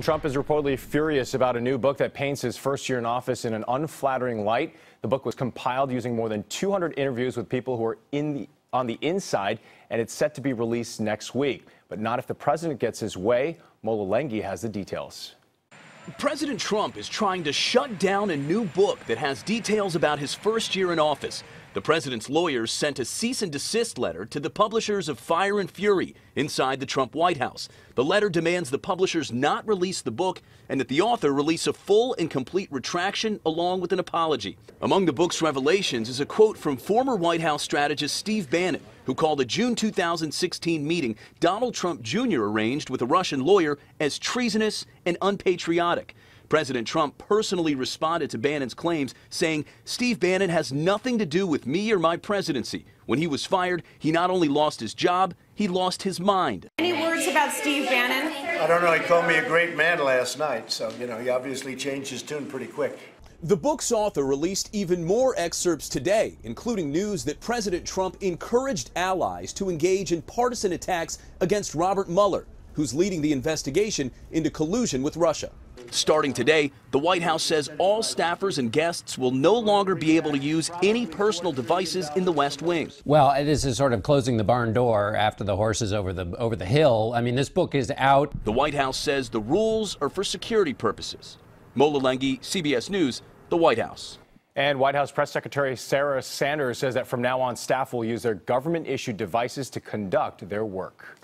Trump is reportedly furious about a new book that paints his first year in office in an unflattering light. The book was compiled using more than 200 interviews with people who are in the, on the inside, and it's set to be released next week. But not if the president gets his way. Mola has the details. President Trump is trying to shut down a new book that has details about his first year in office. The president's lawyers sent a cease and desist letter to the publishers of Fire and Fury inside the Trump White House. The letter demands the publishers not release the book and that the author release a full and complete retraction along with an apology. Among the book's revelations is a quote from former White House strategist Steve Bannon, who called a June 2016 meeting Donald Trump Jr. arranged with a Russian lawyer as treasonous and unpatriotic. President Trump personally responded to Bannon's claims, saying Steve Bannon has nothing to do with me or my presidency. When he was fired, he not only lost his job, he lost his mind. Any words about Steve Bannon? I don't know. He called me a great man last night, so, you know, he obviously changed his tune pretty quick. The book's author released even more excerpts today, including news that President Trump encouraged allies to engage in partisan attacks against Robert Mueller, who's leading the investigation into collusion with Russia. Starting today, the White House says all staffers and guests will no longer be able to use any personal devices in the West Wing. Well, this is sort of closing the barn door after the horses over the over the hill. I mean, this book is out. The White House says the rules are for security purposes. Mola Lenghi, CBS News, the White House. And White House Press Secretary Sarah Sanders says that from now on, staff will use their government issued devices to conduct their work.